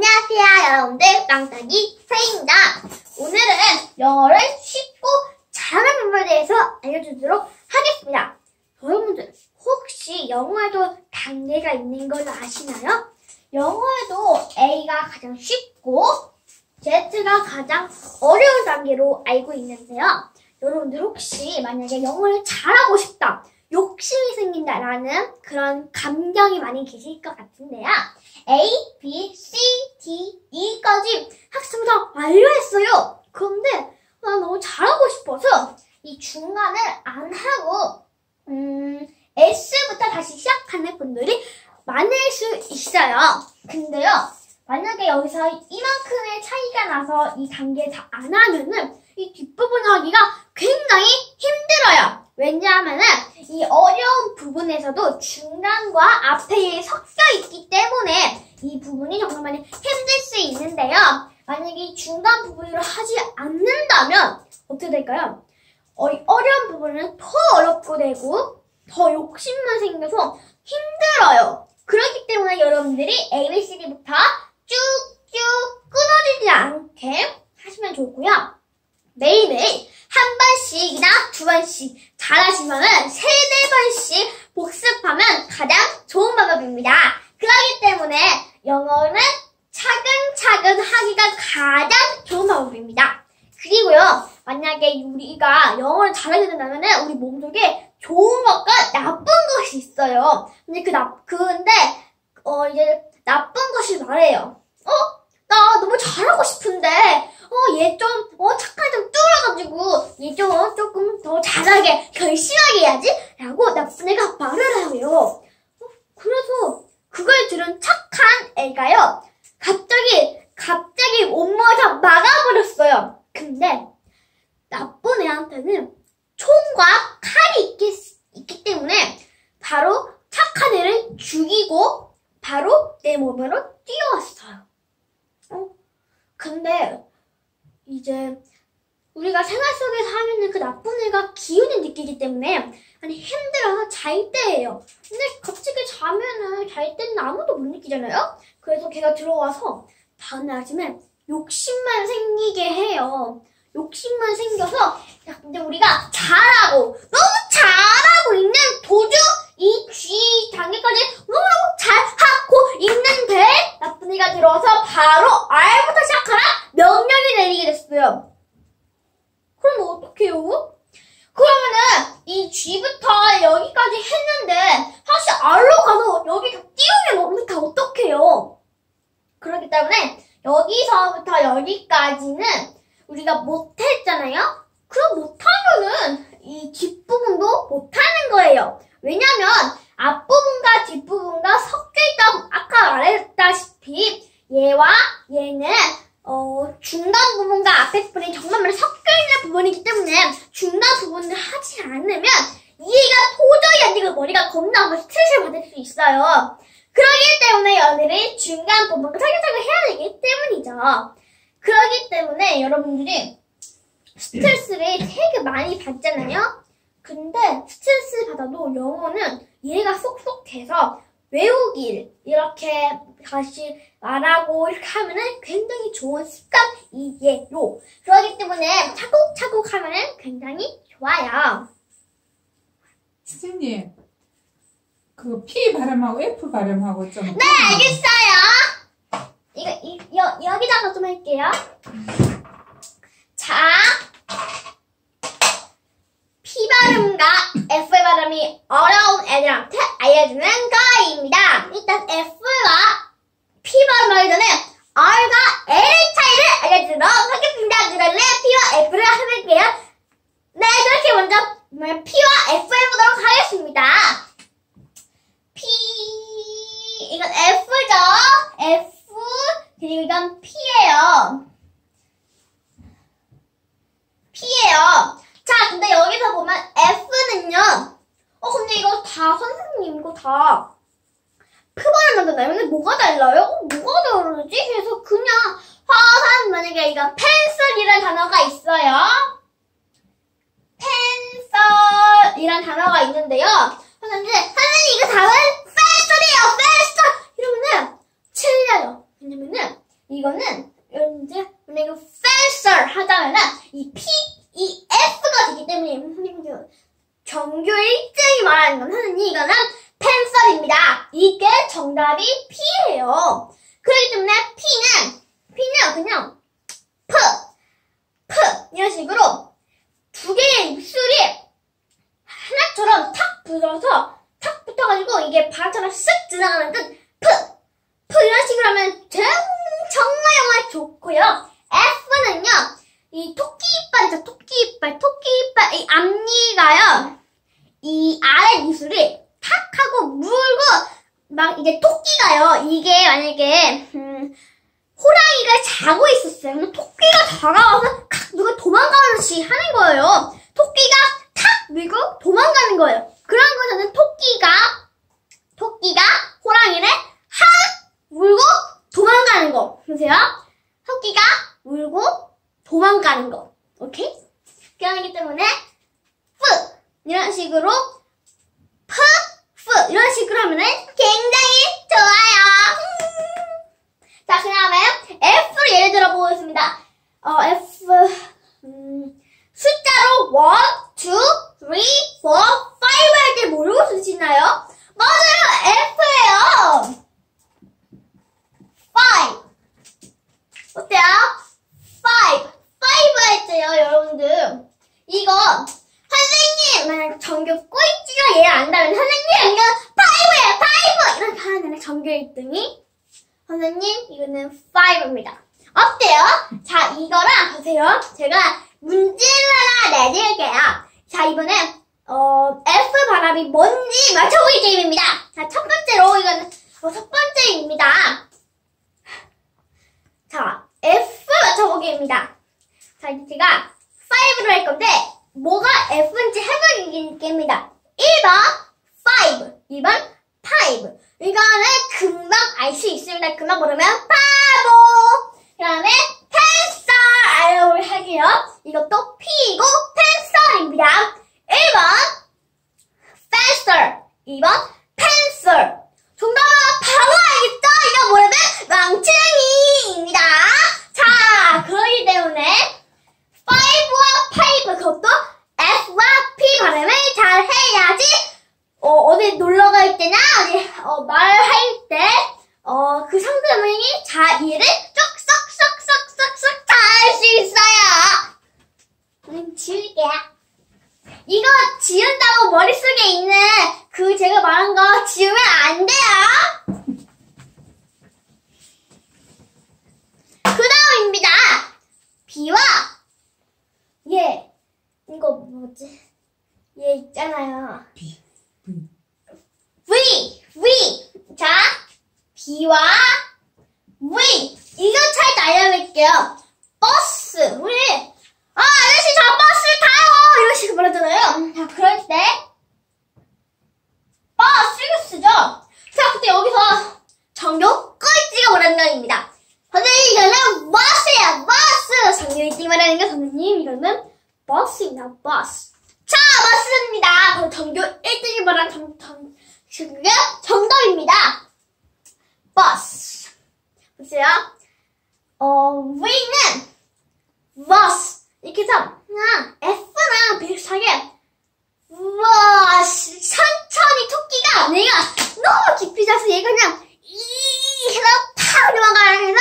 안녕하세요, 여러분들. 땅따기 세입니다. 오늘은 영어를 쉽고 잘하는 부분에 대해서 알려주도록 하겠습니다. 여러분들, 혹시 영어에도 단계가 있는 걸 아시나요? 영어에도 A가 가장 쉽고 Z가 가장 어려운 단계로 알고 있는데요. 여러분들 혹시 만약에 영어를 잘하고 싶다, 욕심이 생긴다라는 그런 감정이 많이 계실 것 같은데요. A, B, C, D, E까지 학습부터 완료했어요. 그런데 나 너무 잘하고 싶어서 이 중간을 안 하고 음, S부터 다시 시작하는 분들이 많을 수 있어요. 근데요, 만약에 여기서 이만큼의 차이가 나서 이 단계 다 안 하면은 이 뒷부분 하기가 굉장히 힘들어요. 왜냐하면은 이 어려운 부분에서도 중간과 앞에 섞여 있기 때문에 이 부분이 정말 많이 힘들 수 있는데요. 만약에 이 중간 부분으로 하지 않는다면 어떻게 될까요? 어, 어려운 부분은 더 어렵고 되고 더 욕심만 생겨서 힘들어요. 그렇기 때문에 여러분들이 ABCD부터 쭉쭉 끊어지지 않게 하시면 좋고요. 매일매일 한 번씩이나 두 번씩 잘하시면은 세네 번씩 복습하면 가장 좋은 방법입니다. 그렇기 때문에 영어는 차근차근 하기가 가장 좋은 방법입니다. 그리고요, 만약에 우리가 영어를 잘하게 된다면은 우리 몸속에 좋은 것과 나쁜 것이 있어요. 근데 그 나, 근데, 어, 이제 나쁜 것이 말해요. 어? 나 너무 잘하고 싶은데, 어, 얘 좀, 어, 착한 좀 뚫어가지고, 얘 좀, 어, 조금 더 잘하게, 열심하게 해야지? 라고 나쁜 애가 말을 해요. 어, 그래서, 그걸 들은 착한 애가요, 갑자기, 갑자기 온몸에서 막아버렸어요. 근데, 나쁜 애한테는 총과 칼이 있기, 있기 때문에, 바로 착한 애를 죽이고, 바로 내 몸으로 뛰어왔어요. 어? 근데, 이제 우리가 생활 속에서 하면은 그 나쁜 애가 기운을 느끼기 때문에 아니 힘들어서 잘 때예요. 근데 갑자기 자면은 잘 때는 아무도 못 느끼잖아요. 그래서 걔가 들어와서 다음날 아침에 욕심만 생기게 해요. 욕심만 생겨서 근데 우리가 잘하고 있는 도중 이 G 단계까지 너무너무 잘하고 있는데 나쁜 애가 들어와서 바로 R부터 시작하라 명령이 내리게 됐어요. 그럼 어떡해요? 그러면은 이 G부터 여기까지 했는데 다시 R로 가서 여기 다 띄우면 우리 다 어떡해요? 그렇기 때문에 여기서부터 여기까지는 우리가 못했잖아요? 그럼 못하면은 이 뒷부분도 못하는 거예요. 왜냐면 앞부분과 뒷부분과 섞여 있다고 아까 말했다시피 얘와 얘는 어, 중간 부분과 앞에 부분이 정말 많이 섞여 있는 부분이기 때문에 중간 부분을 하지 않으면 이해가 도저히 안 되고 머리가 겁나 스트레스를 받을 수 있어요. 그러기 때문에 연애를 중간 부분과 차근차근 해야 되기 때문이죠. 그러기 때문에 여러분들이 스트레스를 되게 많이 받잖아요. 근데 스트레스 받아도 영어는 이해가 쏙쏙 돼서 외우기를 이렇게 다시 말하고 이렇게 하면은 굉장히 좋은 습관이에요. 그렇기 때문에 차곡차곡 하면은 굉장히 좋아요. 선생님, 그 P 발음하고 F 발음하고 좀. 네, 알겠어요. 이거, 이, 여, 여기다가 좀 할게요. 자, P 발음과 F 발음이 어려운 애들한테 알려주는 거입니다. 일단 F와 P 발음하기 전에 R과 L 차이를 알려주도록 하겠습니다. 그러면 P와 F를 해볼게요. 네, 그렇게 먼저 P와 F 해보도록 하겠습니다. 이건 F죠? F, 그리고 이건 P예요. P예요. 자, 근데 여기서 보면 F는요. 어, 근데 이거 다 선생님 이거 다 표본을 만든다요. 근데 뭐가 달라요? 어, 뭐가 다르지? 그래서 그냥 화산 만약에 이거 펜슬이라는 단어가 있어요. 펜슬이라는 단어가 있는데요. 선생님, 선생님 이거 답은 펜슬이에요. 펜슬 틀려요. 왜냐면은 이거는 이제 만약에 fencer 하자면은 이 P, 이 F가 되기 때문에 선생님들 전교 1등이 말하는 건 선생님 이거는 펜설입니다. 이게 정답이 P예요. 그렇기 때문에 P는 P는 그냥 P, P 이런 식으로 두 개의 입술이 하나처럼 탁 붙어서 탁 붙어가지고 이게 바람처럼 쓱 지나가는 끝 P, 식으로 하면 정, 정말 정말 좋고요. F는요 이 토끼 이빨이죠? 토끼 이빨 토끼 이빨 이 앞니가요. 이 아래 미술이 탁 하고 물고 막 이게 토끼가요. 이게 만약에 음, 호랑이가 자고 있었어요. 근데 토끼가 다가와서 칵 누가 도망가듯이 하는 거예요. 토끼가 탁 밀고 도망가는 거예요. 그런 거는 토끼가 토끼가 호랑이를 하 물고 도망가는 거 보세요 토끼가 물고 도망가는 거 오케이? 그러기 때문에 뿌 이런 식으로 프, 프 이런 식으로 하면은 굉장히 좋아요. 자, 그 다음에 F를 예를 들어 보겠습니다. 어, F 음, 숫자로 1, 2, 3, 4, 5 할때 뭐라고 쓰시나요? 맞아요! F예요! 5 어때요? 5 5 할 때요, 여러분들. 이거 선생님 만약 전교 꼴찌가 얘 안다면 선생님 이거 파이브예요 파이브 이렇게 하면 전교 1등이 선생님 이거는 5입니다 어때요? 자 이거랑 보세요 제가 문제를 하나 내드릴게요 자 이번에 어 F 바람이 뭔지 맞춰보기 게임입니다 자 첫 번째로 이거는 어, 첫 번째입니다 자 F 맞춰보기입니다 자 이제 제가 5를 할 건데 뭐가 F인지 해보기입니다. 1번 5, 2번 5. 이거는 금방 알 수 있습니다. 금방 모르면 바보. 그 다음에 펜서 알아볼 할게요. 이것도 P이고 펜서입니다. 1번 fencer, 2번 pencil. 정답은 바로 알겠죠? 이거 모르면 망치입니다. 자, 그렇기 때문에 5와 5 그것도 F와 P 발음을 잘 해야지 어, 어디 놀러 갈 때나 어디 어, 말할 때 어, 그 상대방이 잘 이해를 쏙쏙쏙쏙쏙쏙 다 할 수 있어요. 음, 지울게요. 이거 지운다고 머릿속에 있는 그 제가 말한 거 지우면 안 돼요. 그 다음입니다. B와 얘 이거 뭐지? 얘 있잖아요. B, V. V V 자 B와 V. 이거 잘 알려볼게요. 버스 우리 아 아저씨 저 버스 타요! 이런 식으로 말하잖아요. 자 그럴 때 버스 이거 쓰죠. 자 그때 여기서 정교 꼴찌가 뭐라는 거입니다. 선생님 이거는 버스야 버스! 정교 1등 말하는 거 선생님 이거는 버스입니다. 버스. 자 맞습니다. 그럼 정교 1등이 말하는 정, 정, 정답입니다 버스 보세요. 어 V는 bus. 이렇게 해서 그냥 F랑 비슷하게 시- 천천히 토끼가 내가 너무 깊이 자서 얘가 그냥 이 해서 팍 도망가는 해서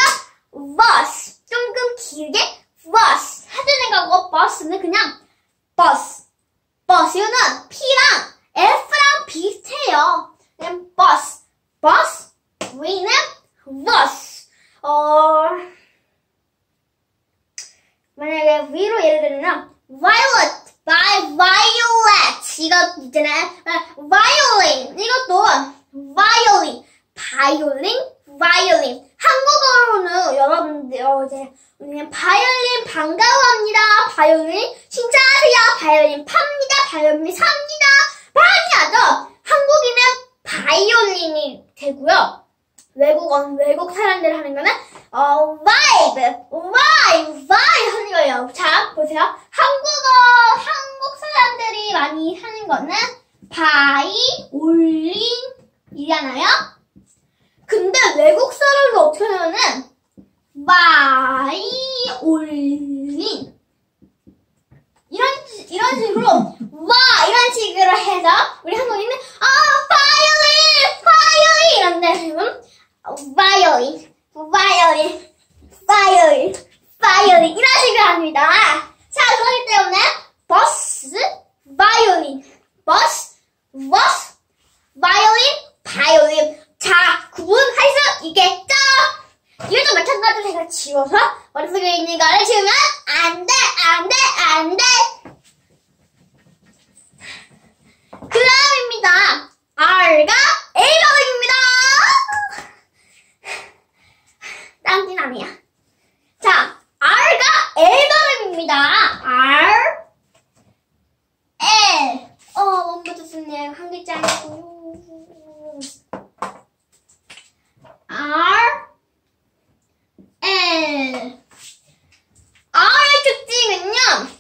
bus. 조금 길게 bus. 해주는 거고 bus는 그냥 bus. bus 이거는 P랑 F랑 비슷해요. 그냥 bus. V 는 bus 어 만약에 위로 예를 들면 violet by violet. 이거 있잖아요. 아, violin. 이것도 violin violin violin. 한국어로는 여러분들 어, 이제 그냥 바이올린 반가워합니다. 바이올린 칭찬하세요. 바이올린 팝니다. 바이올린 삽니다. 많이 하죠? 한국인은 바이올린이 되고요 외국어, 외국 사람들 하는 거는, 어, vibe, vibe, vibe 하는 거예요. 자, 보세요. 한국어, 한국 사람들이 많이 하는 거는 바이올린이잖아요? 근데 외국 사람은 어떻게 하냐면은, violin. 이런, 이런 식으로, 와! 이런 식으로 해서, 우리 한국인은, 아, 바이올린! 바이올린! 이런데, 지금, 바이올린, 바이올린, 바이올린. 이런 식으로 합니다. 자, 그렇기 때문에, 버스, 바이올린, 버스, 버스, 바이올린, 바이올린. 자, 구분할 수 있겠죠? 이것도 마찬가지로 제가 지워서 머릿속에 있는 거를 지우면 안 돼, 안 돼. 그 다음입니다. R가 A가입니다. 땀띠나네요. 자, R가 L 발음입니다. R, L. 어, 못 맞췄었네요. 한 글자 아니고. R, L. R의 특징은요,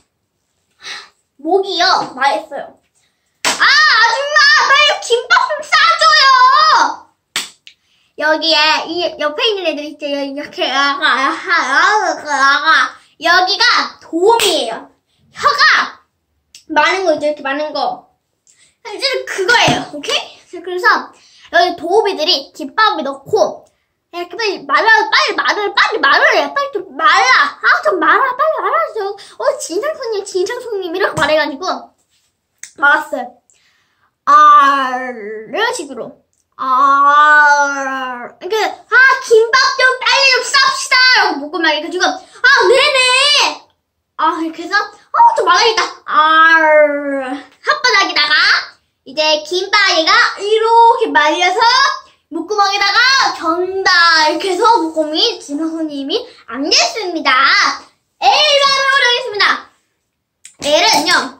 목이요, 말했어요. 아, 아줌마, 빨리 김밥 좀 싸줘요! 여기에, 이, 옆에 있는 애들 있죠, 이렇게, 여기가 도움이에요. 혀가 많은 거 있죠, 이렇게 많은 거. 이제 그거예요, 오케이? 그래서, 여기 도우미들이 김밥을 넣고, 이렇게 빨리 말아, 빨리 말을, 빨리 말을 해. 빨리 좀 말아. 아, 좀 말아. 빨리 말아줘. 어, 진상 손님, 진상 손님. 이렇게 말해가지고, 말았어요. R, 이런 식으로. R. 이렇게, 아, 김밥 좀 빨리 좀 쌉시다. 라고 묻고 막 해가지고, 아, 네네. 아, 이렇게 해서, 어, 좀 말하겠다. R. 혓바닥에다가, 이제 김바위가 이렇게 말려서, 목구멍에다가 견다 이렇게 해서 목구멍이 진호님이 안 됐습니다. L 발음을 하겠습니다. L은요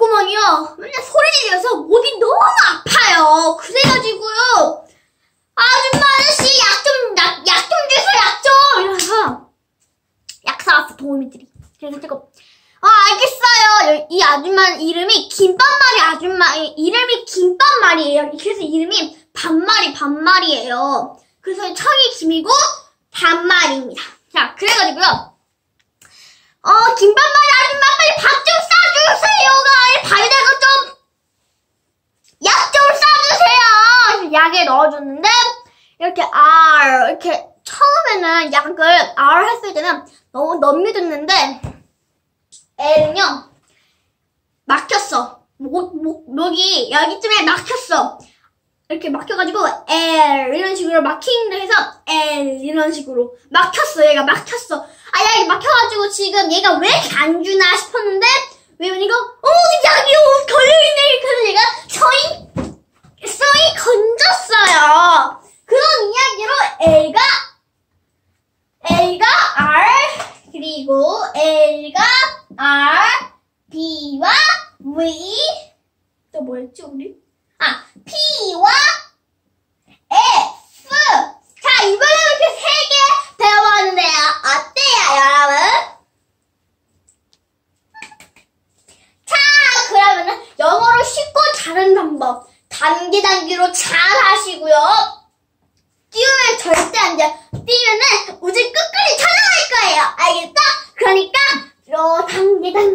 목구멍이요 맨날 소리 지르면서 목이 너무 아파요. 그래가지고요 아줌마 아저씨 약좀 약 약 좀 주세요 약 좀 이러면서 약 사왔어 도우미들이 그래가지고 아 알겠어요 이 아줌마 이름이 김밥말이 아줌마 이름이 김밥말이에요 그래서 이름이 반말이 반말이에요. 그래서 청이 김이고 반말입니다. 자, 그래가지고요. 어, 김밥말이 아줌마 빨리 밥 좀 싸 주세요가 밥에다가 좀 약 좀 싸주세요. 약에 넣어줬는데 이렇게 R 이렇게 처음에는 약을 R 했을 때는 너무 넘겨줬는데 L은요 막혔어. 목, 목, 목이 여기쯤에 막혔어. 이렇게 막혀가지고 L 이런 식으로 막힌다 해서 L 이런 식으로 막혔어 얘가 막혔어 아 야, 이 막혀가지고 지금 얘가 왜 이렇게 안 주나 싶었는데 왜냐면 이거 어 약이 걸려있네 그래서 얘가 서이 서이 건졌어요. 그런 이야기로 L가 L가 R 그리고 L가 R B와 V. 또 뭐였지 우리? 아, P와 F. 자, 이번에 이렇게 세 개 배워봤는데요. 어때요, 여러분? 자, 그러면은 영어로 쉽고 잘하는 방법. 단계로 잘 하시고요. 띄우면 절대 안 돼요. 띄우면은 우주 끝까지 찾아갈 거예요. 알겠죠? 그러니까, 요 단계 단계.